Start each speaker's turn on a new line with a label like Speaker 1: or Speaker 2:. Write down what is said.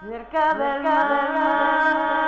Speaker 1: Cerca del mar,